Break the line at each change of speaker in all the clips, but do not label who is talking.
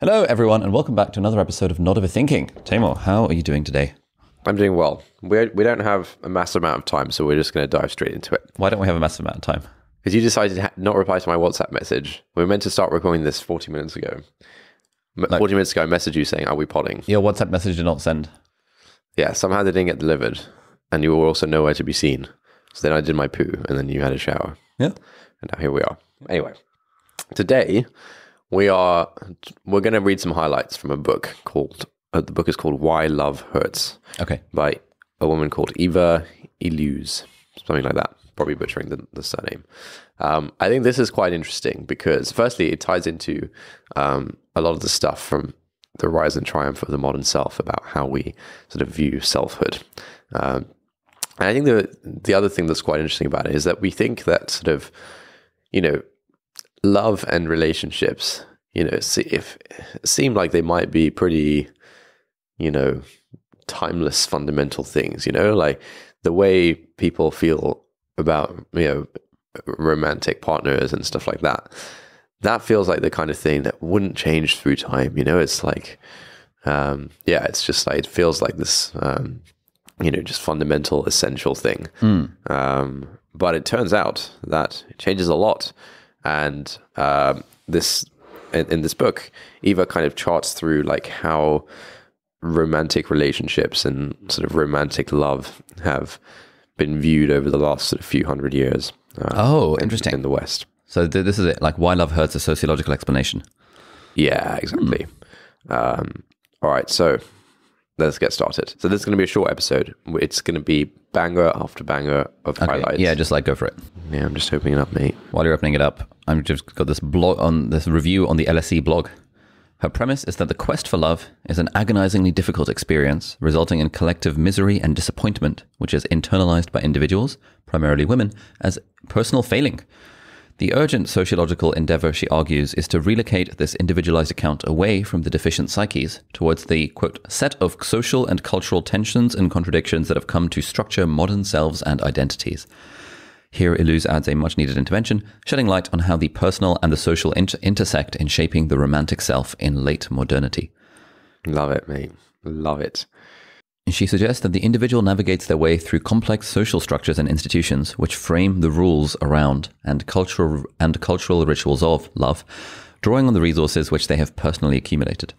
Hello, everyone, and welcome back to another episode of Not Overthinking. Taimur, how are you doing today?
I'm doing well. We we don't have a massive amount of time, so we're just going to dive straight into it.
Why don't we have a massive amount of time?
Because you decided not to not reply to my WhatsApp message. We were meant to start recording this 40 minutes ago. M- 40 minutes ago, I messaged you saying, Are we podding?
Your WhatsApp message did not send.
Yeah, somehow they didn't get delivered. And you were also nowhere to be seen. So then I did my poo, and then you had a shower.
Yeah.
And now here we are. Anyway, today we are we're going to read some highlights from a book called uh, the book is called Why Love Hurts
Okay.
by a woman called Eva Illouz, something like that. Probably butchering the, the surname. Um, I think this is quite interesting because, firstly, it ties into um, a lot of the stuff from the rise and triumph of the modern self about how we sort of view selfhood. Um, and I think the the other thing that's quite interesting about it is that we think that sort of, you know, love and relationships, you know, see if seem like they might be pretty, you know, timeless fundamental things, you know, like the way people feel about, you know, romantic partners and stuff like that. That feels like the kind of thing that wouldn't change through time, you know, it's like um yeah, it's just like it feels like this um you know, just fundamental essential thing. Um but it turns out that it changes a lot and um this in, in this book, Eva kind of charts through like how romantic relationships and sort of romantic love have been viewed over the last sort of few hundred years. uh,
Oh, interesting.
In the West.
So th- this is it. Like, why love hurts a sociological explanation.
Yeah, exactly. Um, all right, so let's get started. So this is going to be a short episode. It's going to be banger after banger of
Okay.
highlights.
Yeah, just like go for it.
yeah. I'm just opening it up, mate.
While you're opening it up, I've just got this blog on this review on the LSE blog. Her premise is that the quest for love is an agonizingly difficult experience, resulting in collective misery and disappointment, which is internalized by individuals, primarily women, as personal failing. The urgent sociological endeavor, she argues, is to relocate this individualized account away from the deficient psyches towards the, quote, set of social and cultural tensions and contradictions that have come to structure modern selves and identities. Here, Illouz adds a much needed intervention, shedding light on how the personal and the social inter- intersect in shaping the romantic self in late modernity.
Love it, mate. Love it.
She suggests that the individual navigates their way through complex social structures and institutions which frame the rules around and cultural and cultural rituals of love, drawing on the resources which they have personally accumulated.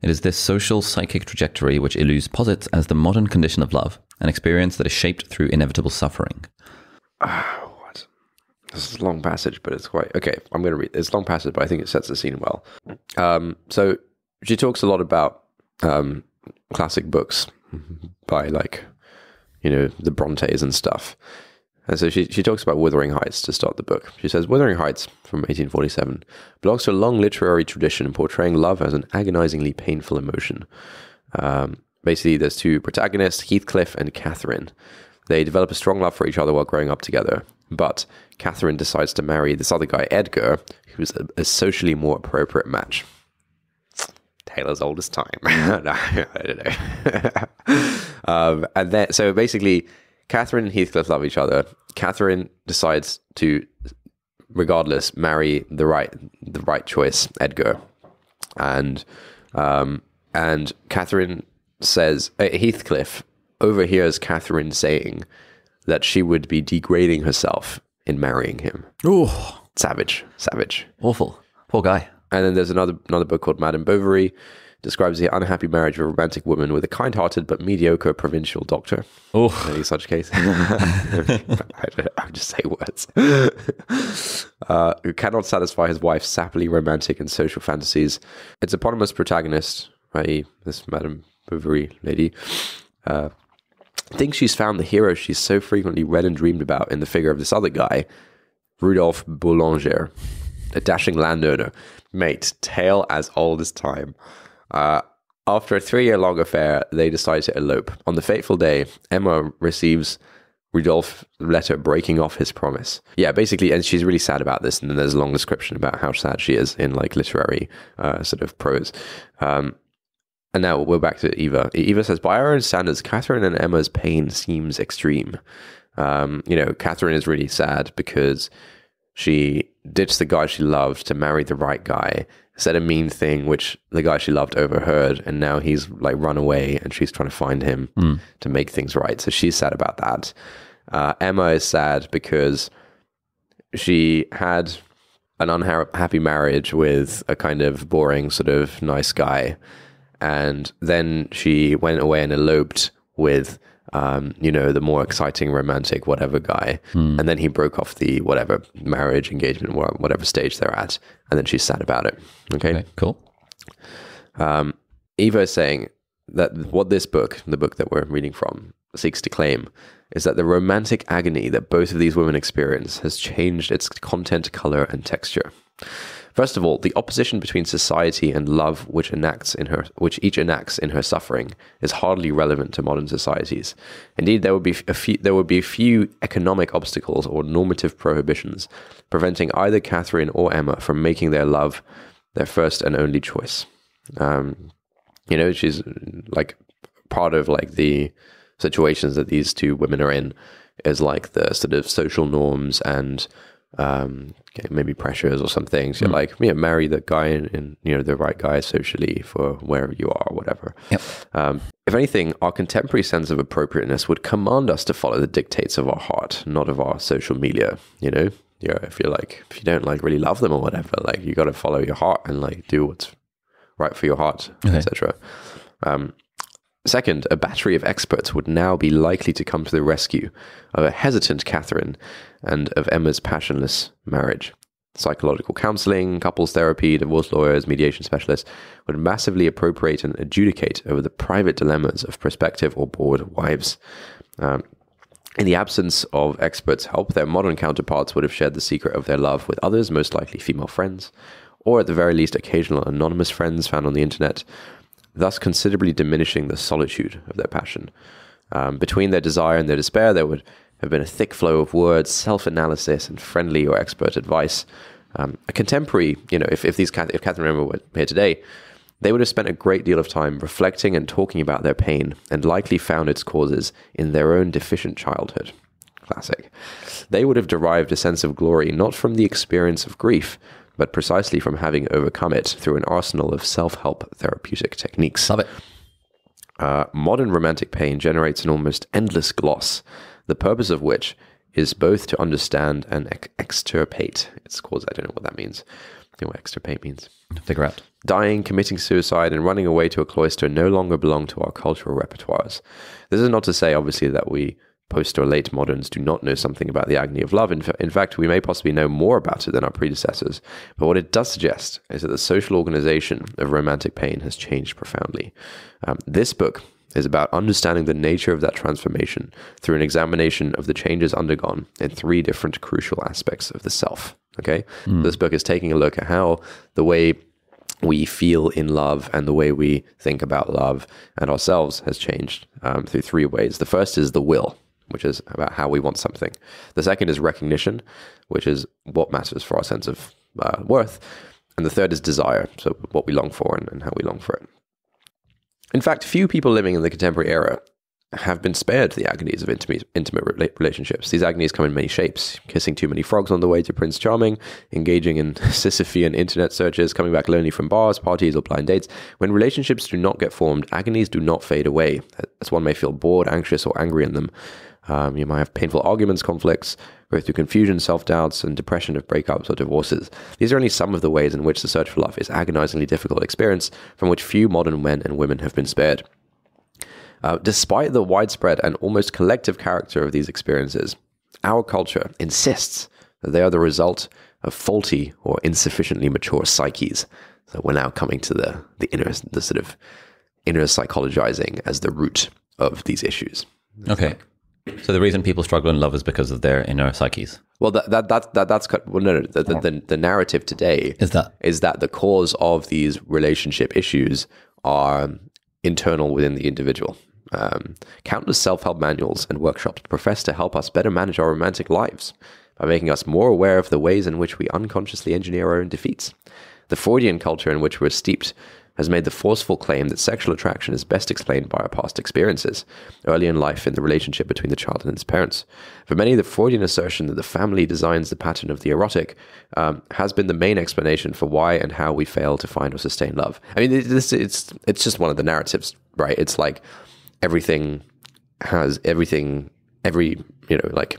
It is this social psychic trajectory which Illouz posits as the modern condition of love, an experience that is shaped through inevitable suffering.
What? This is a long passage, but it's quite okay. I'm going to read. It's a long passage, but I think it sets the scene well. Um, so she talks a lot about um, classic books by like you know the Brontes and stuff. And so she she talks about Wuthering Heights to start the book. She says Wuthering Heights from 1847 belongs to a long literary tradition portraying love as an agonizingly painful emotion. Um, basically, there's two protagonists, Heathcliff and Catherine. They develop a strong love for each other while growing up together. But Catherine decides to marry this other guy, Edgar, who's a, a socially more appropriate match. Taylor's oldest time. no, I don't know. um, and then, so basically, Catherine and Heathcliff love each other. Catherine decides to, regardless, marry the right the right choice, Edgar, and um, and Catherine says uh, Heathcliff overhears Catherine saying that she would be degrading herself in marrying him.
Oh,
Savage, savage.
awful. Poor guy.
And then there's another another book called Madame Bovary, describes the unhappy marriage of a romantic woman with a kind-hearted but mediocre provincial doctor.
Oh,
Any such case? I don't- I'll just say words. uh, who cannot satisfy his wife's sappily romantic and social fantasies. Its eponymous protagonist, i.e., this Madame Bovary lady, uh, thinks she's found the hero she's so frequently read and dreamed about in the figure of this other guy, Rudolph Boulanger, a dashing landowner. Mate, tale as old as time. Uh, after a three year long affair, they decide to elope. On the fateful day, Emma receives Rudolph's letter breaking off his promise. Yeah, basically, and she's really sad about this. And then there's a long description about how sad she is in like literary uh, sort of prose. Um, and now we're back to Eva. Eva says, by our own standards, Catherine and Emma's pain seems extreme. Um, you know, Catherine is really sad because she ditched the guy she loved to marry the right guy, said a mean thing, which the guy she loved overheard, and now he's like run away, and she's trying to find him to make things right. So she's sad about that. Uh, Emma is sad because she had an unhappy marriage with a kind of boring, sort of nice guy, and then she went away and eloped with. Um, you know, the more exciting, romantic, whatever guy. And then he broke off the whatever marriage, engagement, whatever stage they're at. And then she's sad about it. Okay.
Okay, cool.
Eva is saying that what this book, the book that we're reading from, seeks to claim is that the romantic agony that both of these women experience has changed its content, color, and texture. First of all, the opposition between society and love, which enacts in her, which each enacts in her suffering, is hardly relevant to modern societies. Indeed, there would be a few, there would be few economic obstacles or normative prohibitions preventing either Catherine or Emma from making their love their first and only choice. Um, you know, she's like part of like the situations that these two women are in is like the sort of social norms and um maybe pressures or some things. You're like, yeah, marry the guy and, and you know the right guy socially for wherever you are, or whatever.
Yep.
Um, if anything, our contemporary sense of appropriateness would command us to follow the dictates of our heart, not of our social media. You know, yeah. If you're like, if you don't like really love them or whatever, like you got to follow your heart and like do what's right for your heart,
Okay.
etc. Um, second, a battery of experts would now be likely to come to the rescue of a hesitant Catherine and of Emma's passionless marriage. Psychological counseling, couples therapy, divorce lawyers, mediation specialists would massively appropriate and adjudicate over the private dilemmas of prospective or bored wives. Um, in the absence of experts' help, their modern counterparts would have shared the secret of their love with others, most likely female friends, or at the very least occasional anonymous friends found on the internet, thus considerably diminishing the solitude of their passion. Um, between their desire and their despair, there would have been a thick flow of words, self analysis, and friendly or expert advice. Um, a contemporary, you know, if, if these if Catherine and were here today, they would have spent a great deal of time reflecting and talking about their pain and likely found its causes in their own deficient childhood. Classic. They would have derived a sense of glory not from the experience of grief, but precisely from having overcome it through an arsenal of self help therapeutic techniques.
Love it.
Uh, modern romantic pain generates an almost endless gloss, the purpose of which is both to understand and ex- extirpate its cause. I don't know what that means. You know what extirpate means.
Figure out.
Dying, committing suicide, and running away to a cloister no longer belong to our cultural repertoires. This is not to say, obviously, that we post or late moderns do not know something about the agony of love. In, fa- in fact, we may possibly know more about it than our predecessors. But what it does suggest is that the social organization of romantic pain has changed profoundly. Um, this book is about understanding the nature of that transformation through an examination of the changes undergone in three different crucial aspects of the self. Okay, this book is taking a look at how the way we feel in love and the way we think about love and ourselves has changed um, through three ways. The first is the will, which is about how we want something. The second is recognition, which is what matters for our sense of uh, worth. And the third is desire, so what we long for and, and how we long for it. In fact, few people living in the contemporary era have been spared the agonies of intimate, intimate rela- relationships. These agonies come in many shapes kissing too many frogs on the way to Prince Charming, engaging in Sisyphean internet searches, coming back lonely from bars, parties, or blind dates. When relationships do not get formed, agonies do not fade away, as one may feel bored, anxious, or angry in them. Um, you might have painful arguments, conflicts, go through confusion, self doubts, and depression of breakups or divorces. These are only some of the ways in which the search for love is agonizingly difficult experience from which few modern men and women have been spared. Uh, despite the widespread and almost collective character of these experiences, our culture insists that they are the result of faulty or insufficiently mature psyches. So we're now coming to the the inner, the sort of inner psychologizing as the root of these issues.
Okay. So the reason people struggle in love is because of their inner psyches.
Well, that that that, that that's cut- well, no, no, the, the, the, the narrative today
Is that
is that the cause of these relationship issues are internal within the individual. Um, countless self help manuals and workshops profess to help us better manage our romantic lives by making us more aware of the ways in which we unconsciously engineer our own defeats. The Freudian culture in which we're steeped has made the forceful claim that sexual attraction is best explained by our past experiences early in life in the relationship between the child and its parents. For many, the Freudian assertion that the family designs the pattern of the erotic um, has been the main explanation for why and how we fail to find or sustain love. I mean, this it's it's just one of the narratives, right? It's like everything has everything, every you know, like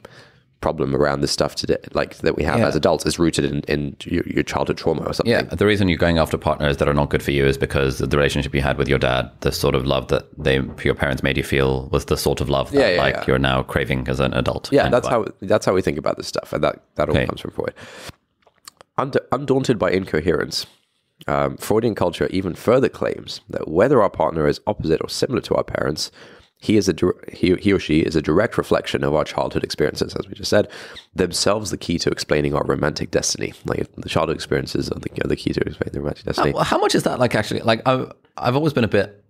problem around this stuff today, like that we have
Yeah.
as adults, is rooted in, in your, your childhood trauma or something.
Yeah, the reason you're going after partners that are not good for you is because the relationship you had with your dad, the sort of love that they your parents made you feel was the sort of love that
Yeah, yeah,
like you're now craving as an adult.
Yeah, that's how that's how we think about this stuff, and that that all
Okay.
comes from Freud. Unda- undaunted by incoherence, um, Freudian culture even further claims that whether our partner is opposite or similar to our parents, he is a he, he or she is a direct reflection of our childhood experiences, as we just said, themselves the key to explaining our romantic destiny. Like the childhood experiences are the, are the key to explaining the romantic destiny.
Well, how much is that like actually like I've, I've always been a bit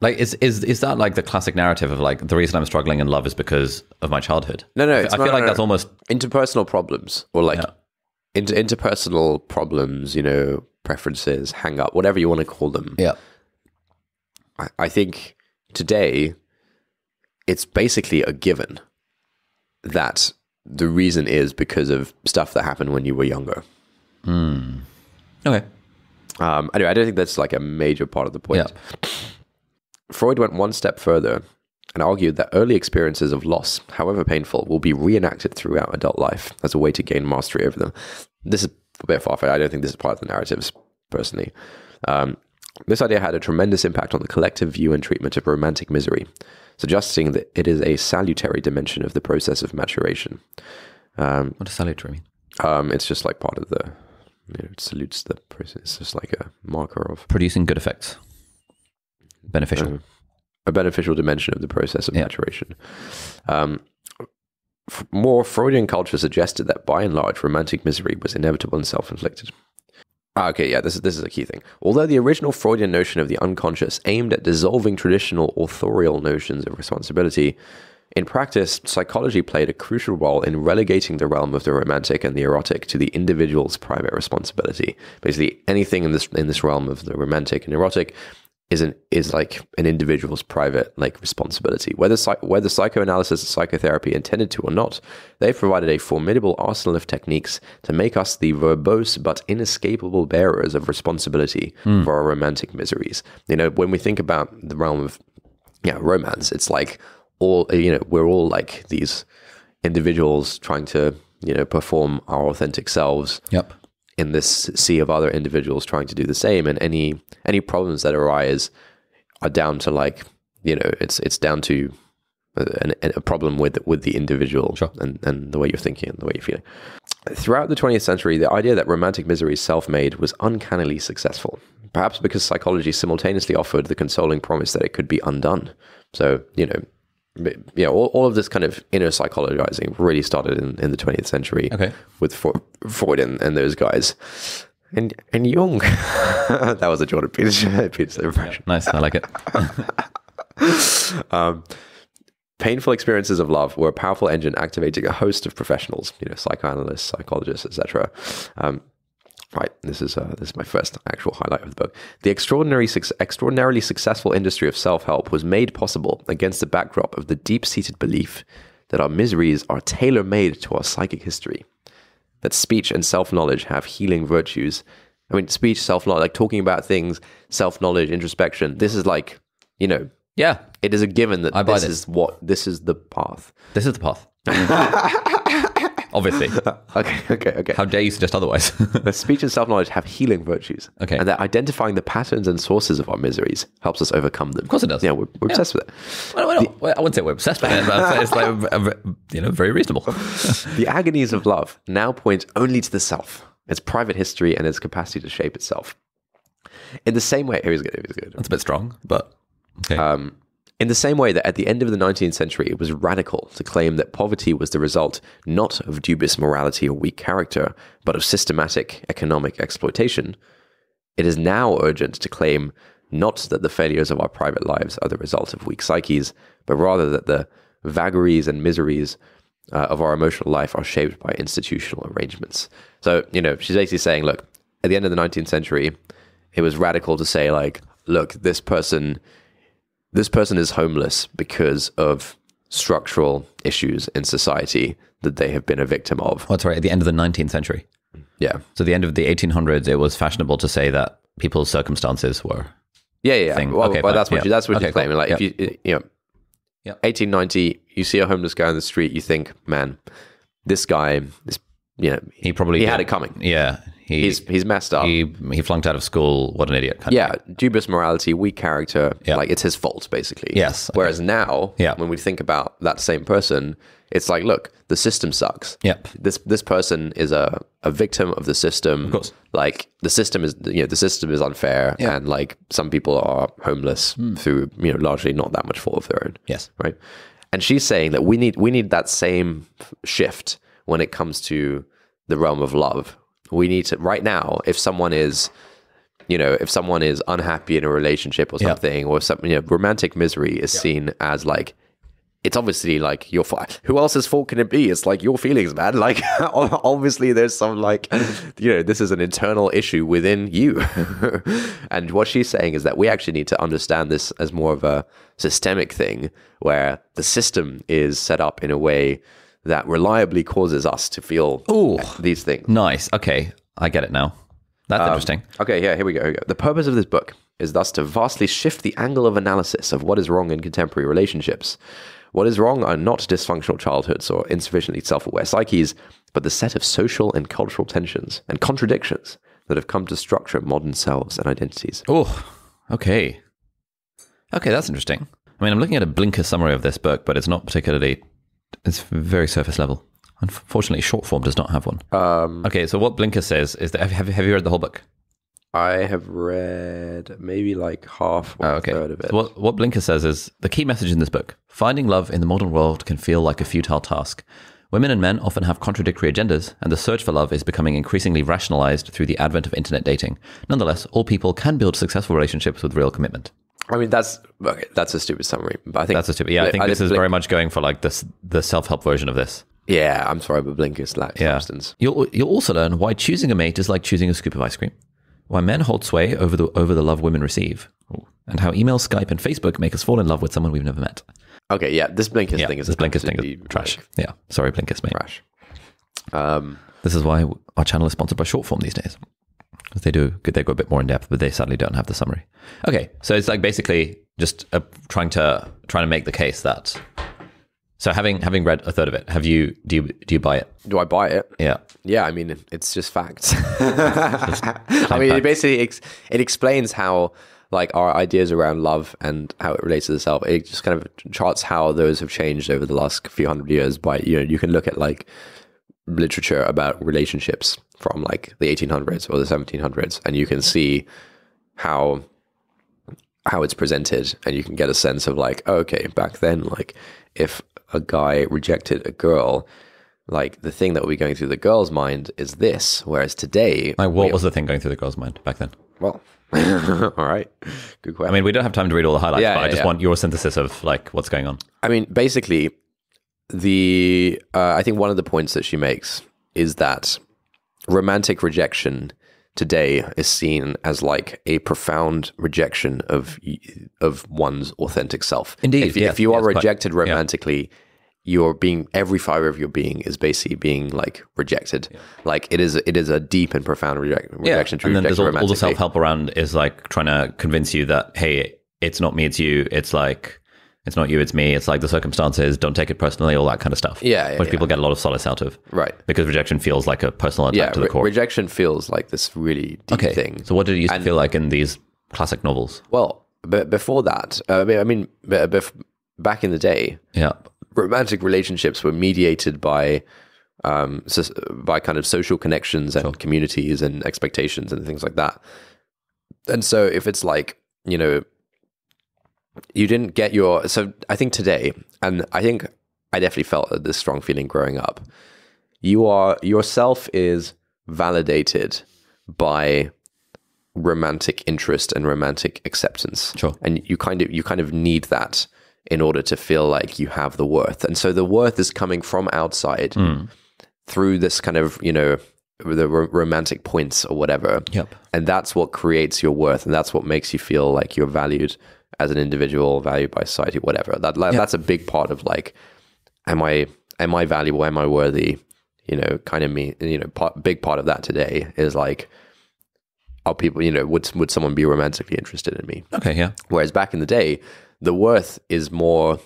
like is is is that like the classic narrative of like the reason I'm struggling in love is because of my childhood?
No, no,
I,
it's
I feel like
no.
that's almost
interpersonal problems or like
Yeah.
inter- interpersonal problems, you know, preferences, hang up, whatever you want to call them.
yeah.
I, I think today it's basically a given that the reason is because of stuff that happened when you were younger.
Okay.
Um, anyway, I don't think that's like a major part of the point.
Yeah.
Freud went one step further and argued that early experiences of loss, however painful, will be reenacted throughout adult life as a way to gain mastery over them. This is a bit far fetched. I don't think this is part of the narratives, personally. Um, this idea had a tremendous impact on the collective view and treatment of romantic misery, suggesting that it is a salutary dimension of the process of maturation.
What does salutary mean?
Um, it's just like part of the, you know, it salutes the process. It's just like a marker of
Producing good effects. Beneficial.
a beneficial dimension of the process of
Yeah.
maturation. Um, more Freudian culture suggested that by and large, romantic misery was inevitable and self inflicted. Ah, okay, yeah, this is, this is a key thing. Although the original Freudian notion of the unconscious aimed at dissolving traditional authorial notions of responsibility, in practice, psychology played a crucial role in relegating the realm of the romantic and the erotic to the individual's private responsibility. Basically, anything in this in this realm of the romantic and erotic is an is like an individual's private like responsibility. Whether psych- whether psychoanalysis and psychotherapy intended to or not, they've provided a formidable arsenal of techniques to make us the verbose but inescapable bearers of responsibility hmm. for our romantic miseries. You know, when we think about the realm of yeah romance, it's like all you know we're all like these individuals trying to you know perform our authentic selves
Yep.
In this sea of other individuals trying to do the same. And any any problems that arise are down to like you know it's it's down to a, a, problem with with the individual
Sure.
and, and the way you're thinking and the way you're feeling. Throughout the 20th century the idea that romantic misery is self-made was uncannily successful perhaps because psychology simultaneously offered the consoling promise that it could be undone. So you know yeah, all, all of this kind of inner psychologizing really started in, in the 20th century
Okay.
with Freud and, and those guys. And and Jung. that was a Jordan Peterson, Peterson impression.
Nice. I like it.
Painful experiences of love were a powerful engine activating a host of professionals, you know, psychoanalysts, psychologists, etc. Um, right, this is uh, this is my first actual highlight of the book. The extraordinary, suc extraordinarily successful industry of self-help was made possible against the backdrop of the deep-seated belief that our miseries are tailor-made to our psychic history. that speech and self knowledge have healing virtues. I mean, speech, self knowledge, like talking about things, self knowledge, introspection. This is like, you know,
Yeah.
it is a given that this,
this.
is what this is the path.
This is the path. Obviously.
Okay, okay, okay.
How dare you suggest otherwise?
that speech and self knowledge have healing virtues.
Okay.
and that identifying the patterns and sources of our miseries helps us overcome them. Of
course it does.
Yeah, we're, we're obsessed with it.
well, well, I wouldn't say we're obsessed with it, but it's like, uh, you know, very reasonable.
The agonies of love now point only to the self, its private history, and its capacity to shape itself. In the same way, here he's good. Here he's good.
That's a bit strong, but okay.
Um, in the same way that at the end of the 19th century, it was radical to claim that poverty was the result not of dubious morality or weak character, but of systematic economic exploitation, it is now urgent to claim not that the failures of our private lives are the result of weak psyches, but rather that the vagaries and miseries uh, of our emotional life are shaped by institutional arrangements. So, you know, she's basically saying, look, at the end of the 19th century, it was radical to say like, look, this person, this person is homeless because of structural issues in society that they have been a victim of.
What's right at the end of the 19th century.
Yeah,
So the end of the 1800s, it was fashionable to say that people's circumstances were
yeah, yeah.
Thing.
Well,
Okay,
but
fine.
that's what
Yeah.
you, that's what
Okay,
you're claiming.
cool.
Like, if you, you know,
Yeah.
1890, you see a homeless guy on the street, you think, man, this guy, this, you know,
he probably
he had it coming.
Yeah, he
He's he's messed up.
he he flunked out of school. What an idiot! Kind of
yeah, dubious morality, weak character.
Yeah.
Like it's his fault, basically.
Yes, okay.
Whereas now,
Yeah.
when we think about that same person, it's like, look, the system sucks.
Yep.
This this person is a, a victim of the system. Of
course.
Like the system is you know, the system is unfair
Yeah.
And like some people are homeless hmm. through, you know, largely not that much fault of their own.
Yes.
Right. And she's saying that we need we need that same shift when it comes to the realm of love. We need to right now, if someone is you know, if someone is unhappy in a relationship or
Yeah.
something, or something, you know, romantic misery is seen as like, it's obviously like your fault. Who else's fault can it be? It's like your feelings, man. Like, obviously, there's some like, you know, this is an internal issue within you. and what she's saying is that we actually need to understand this as more of a systemic thing, where the system is set up in a way that reliably causes us to feel
Ooh.
these things.
Nice. Okay, I get it now. That's
Um,
interesting.
Okay, yeah, here we go. Here we go. The purpose of this book is thus to vastly shift the angle of analysis of what is wrong in contemporary relationships. What is wrong are not dysfunctional childhoods or insufficiently self aware psyches, but the set of social and cultural tensions and contradictions that have come to structure modern selves and identities.
Oh, okay. Okay, that's interesting. I mean, I'm looking at a Blinkist summary of this book, but it's not particularly. It's very surface level. Unfortunately, Shortform does not have one.
Um,
Okay, so what Blinkist says is that have, have you read the whole book?
I have read maybe like half or
Oh,
a
okay.
third of it.
So what, what Blinkist says is the key message in this book finding love in the modern world can feel like a futile task. Women and men often have contradictory agendas, and the search for love is becoming increasingly rationalized through the advent of internet dating. Nonetheless, all people can build successful relationships with real commitment.
I mean, that's okay, that's a stupid summary. But I think
That's a stupid. Yeah, I think this is
Blink-
very much going for like this the self help version of this.
Yeah, I'm sorry, but Blinkist lacks
Yeah.
substance.
You'll you'll also learn why choosing a mate is like choosing a scoop of ice cream, why men hold sway over the over the love women receive, and how email, Skype, and Facebook make us fall in love with someone we've never met.
Okay, yeah, this Blinkist
Yeah,
thing is
this Blinkist thing is trash.
like,
Yeah, sorry, Blinkist, mate.
trash. Um,
This is why our channel is sponsored by Shortform these days. They do, they go a bit more in depth, but they sadly don't have the summary. Okay, so it's like basically just uh, trying to trying to make the case that. So having having read a third of it, have you do you do you buy it?
do I buy it?
Yeah.
Yeah, I mean, it's just facts. I mean, it basically ex- it explains how like our ideas around love and how it relates to the self. It just kind of charts how those have changed over the last few hundred years. By you know, you can look at like literature about relationships from like the 1800s or the 1700s, and you can see how how it's presented, and you can get a sense of like, okay, back then, like if a guy rejected a girl. Like the thing that will be going through the girl's mind is this, whereas today,
Like, what was the thing going through the girl's mind back then?
well, all right, good question.
I mean, we don't have time to read all the highlights,
Yeah,
but I just
yeah.
want your synthesis of like what's going on.
I mean, basically, the uh, I think one of the points that she makes is that romantic rejection today is seen as like a profound rejection of of one's authentic self.
Indeed,
if,
yes,
if you are
yes, quite-
rejected romantically. You're being every fiber of your being is basically being like rejected. Like it is, it is a deep and profound reject, rejection. to
and then there's all, all the self help around is like trying to convince you that hey, it's not me, it's you. It's like it's not you, it's me. It's like the circumstances. Don't take it personally. All that kind of stuff.
Yeah, yeah,
which
yeah.
people get a lot of solace out of.
Right.
Because rejection feels like a personal attack
yeah,
to the
re-
core.
rejection feels like this really deep
okay.
thing.
So what did it used to feel like in these classic novels?
Well, but before that, uh, I mean, I mean, b- bef- back in the day,
Yeah.
romantic relationships were mediated by um, so, by kind of social connections and communities and expectations and things like that. And so, if it's like you know, you didn't get your so I think today, and I think I definitely felt this strong feeling growing up. You are yourself is validated by romantic interest and romantic acceptance.
Sure.
And you kind of you kind of need that in order to feel like you have the worth. And so the worth is coming from outside hmm. through this kind of, you know, the ro- romantic points or whatever.
Yep.
And that's what creates your worth, and that's what makes you feel like you're valued as an individual, valued by society, whatever. That like, that's a big part of like, am I am I valuable? Am I worthy? You know, kind of me. You know, part, big part of that today is like, are people? You know, would would someone be romantically interested in me?
Okay, yeah.
Whereas back in the day, the worth is more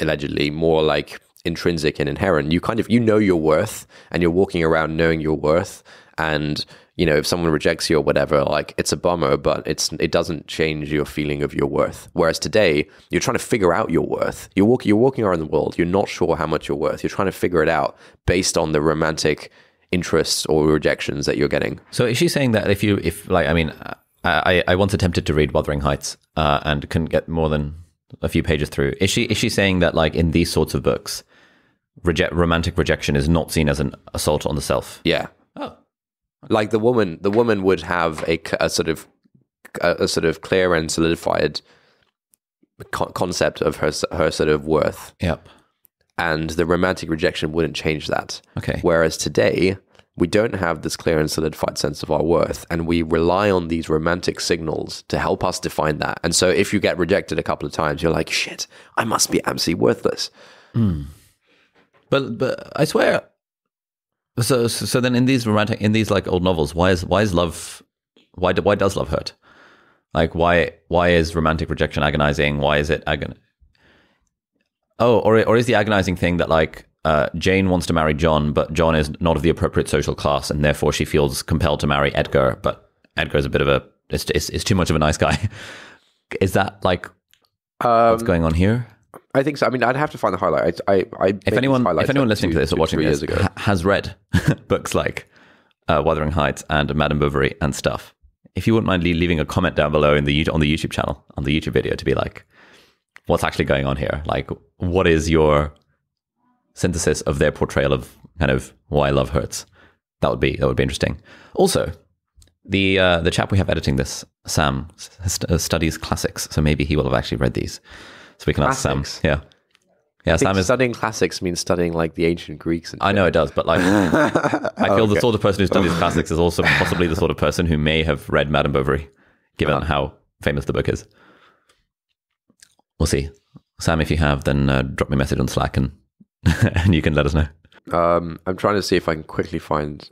allegedly more like intrinsic and inherent. You kind of you know your worth and you're walking around knowing your worth and you know if someone rejects you or whatever like it's a bummer but it's it doesn't change your feeling of your worth. Whereas today you're trying to figure out your worth. You're walking you're walking around the world. You're not sure how much you're worth. You're trying to figure it out based on the romantic interests or rejections that you're getting.
So is she saying that if you, if like, I mean, I, I once attempted to read Wuthering Heights uh, and couldn't get more than a few pages through. Is she, is she saying that like in these sorts of books, reject, romantic rejection is not seen as an assault on the self?
yeah like the woman the woman would have a, a sort of a, a sort of clear and solidified co- concept of her her sort of worth
yep.
and the romantic rejection wouldn't change that
Okay.
whereas today we don't have this clear and solidified sense of our worth and we rely on these romantic signals to help us define that and so if you get rejected a couple of times you're like shit i must be absolutely worthless hmm.
But but I swear. So so then in these romantic in these like old novels, why is why is love why do, why does love hurt? Like why why is romantic rejection agonizing? Why is it agon? Oh, or or is the agonizing thing that like uh, Jane wants to marry John, but John is not of the appropriate social class, and therefore she feels compelled to marry Edgar, but Edgar is a bit of a is is, is too much of a nice guy. is that like
um,
what's going on here?
I think so i mean i'd have to find the highlight i, I, I
if anyone if anyone listening to this or watching this ha- has read books like uh, Wuthering Heights and Madame Bovary and stuff, if you wouldn't mind leaving a comment down below in the on the YouTube channel on the YouTube video to be like, what's actually going on here? Like, what is your synthesis of their portrayal of kind of why love hurts? That would be that would be interesting. Also, the uh, the chap we have editing this, Sam, st- studies classics, so maybe he will have actually read these, so we can ask Sam. Yeah, yeah. Sam is
studying classics means studying like the ancient Greeks. And
I know it does, but like, I feel the sort of person who studies classics is also possibly the sort of person who may have read Madame Bovary, given how famous the book is. We'll see. Sam, if you have, then uh, drop me a message on Slack and and you can let us know.
Um, I'm trying to see if I can quickly find.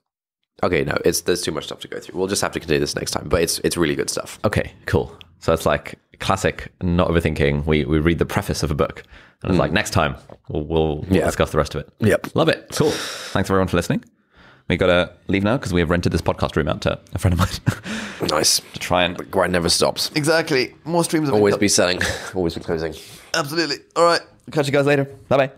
Okay, no, it's there's too much stuff to go through. We'll just have to continue this next time. But it's it's really good stuff.
Okay, cool. So it's like classic, not overthinking. We we read the preface of a book, and it's like hmm. next time we'll we'll, we'll
Yeah.
discuss the rest of it.
Yep.
Love it. Cool. Thanks everyone for listening. We got to leave now because we have rented this podcast room out to a friend of mine
Nice.
to try and
The grind never stops.
Exactly. More streams of
Always be selling. Always be closing.
Absolutely. All right. Catch you guys later. Bye bye.